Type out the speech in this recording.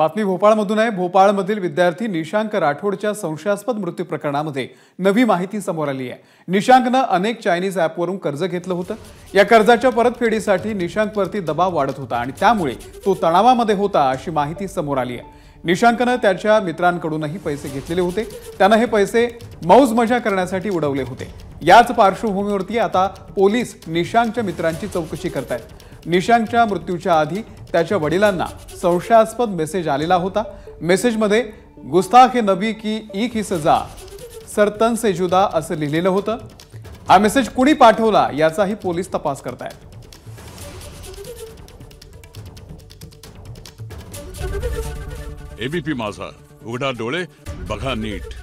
बातमी भोपाळमधून आहे. भोपाळमधील विद्यार्थी निशांक राठोडच्या संशयास्पद मृत्यू प्रकरणामध्ये नवी माहिती समोर आली आहे. निशांकनं अनेक चायनीज ॲपवरून कर्ज घेतलं होतं. या कर्जाच्या परतफेडीसाठी निशांकवरती दबाव वाढत होता आणि त्यामुळे तो तणावामध्ये होता अशी माहिती समोर आली आहे. निशांकनं त्याच्या मित्रांकडूनही पैसे घेतलेले होते. त्यानं हे पैसे मौज मजा करण्यासाठी उडवले होते. याच पार्श्वभूमीवरती आता पोलीस निशांकच्या मित्रांची चौकशी करतायत. निशांकच्या मृत्यूच्या आधी त्याच्या वडिलांना संशयास्पद मेसेज आलेला होता. मेसेजमध्ये गुस्ताख हे नबी की एक ही सजा सरतन से जुदा असं लिहिलेलं होतं. हा मेसेज कुणी पाठवला याचाही पोलीस तपास करतायत. एबीपी माझा उघडा डोळे बघा नीट.